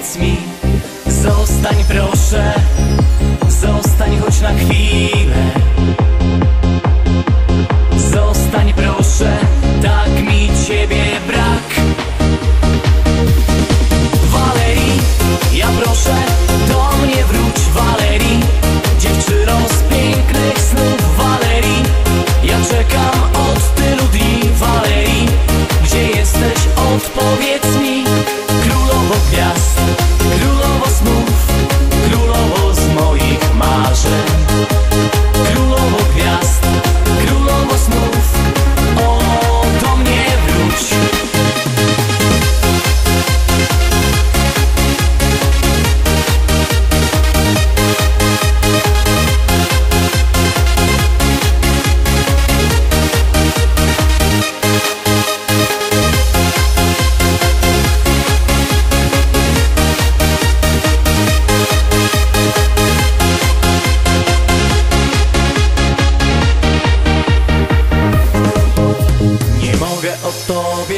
powiedz mi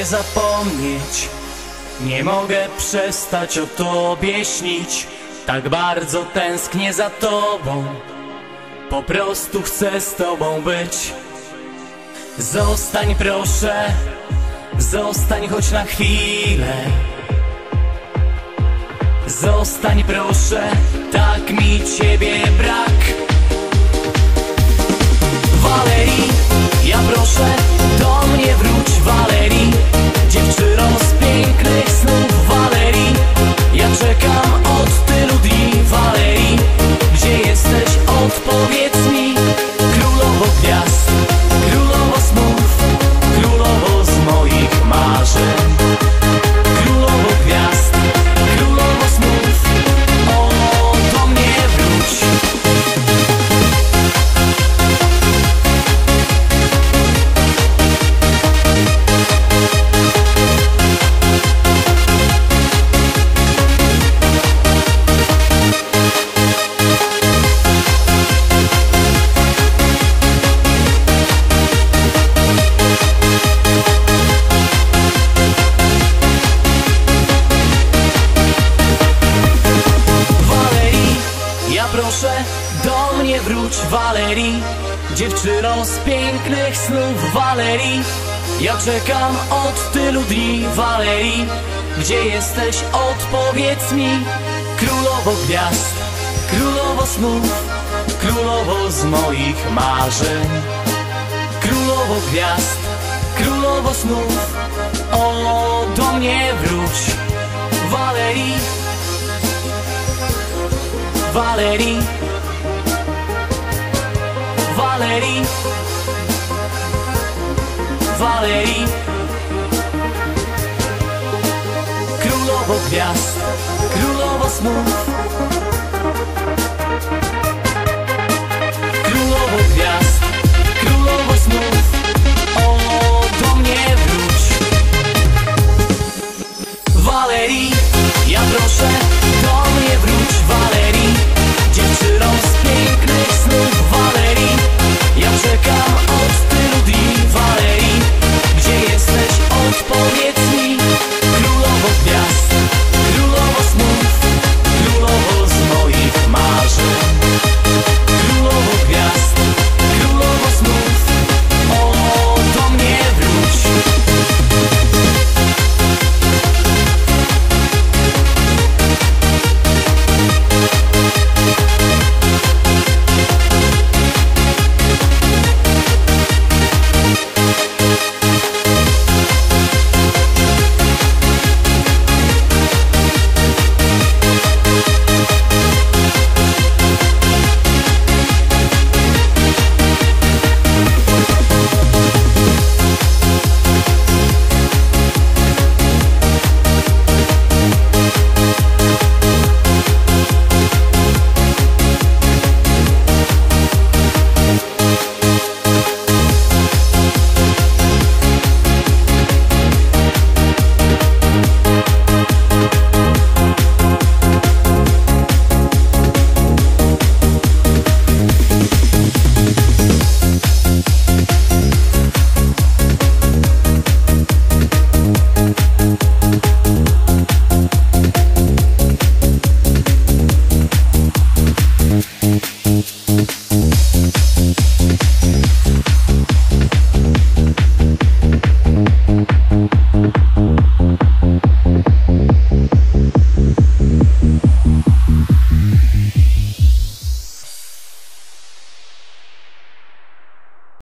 zapomnieć. Nie mogę przestać o tobie śnić. Tak bardzo tęsknię za tobą. Po prostu chcę z tobą być. Zostań proszę. Zostań choć na chwilę. Zostań proszę. Tak mi ciebie brak Ja proszę do mnie wróć Walerii Dziewczyno z pięknych snów proszę do mnie wróć Walerii. Dziewczyno z pięknych snów Walerii. Ja czekam od tylu dni Walerii. Gdzie jesteś? Odpowiedz mi. Królowo gwiazd, królowo snów Królowo z moich marzeń. Królowo gwiazd, królowo snów. O, do mnie wróć Walerii Valerie. Valerie. Valerie. Królowo gwiazd Królowo snów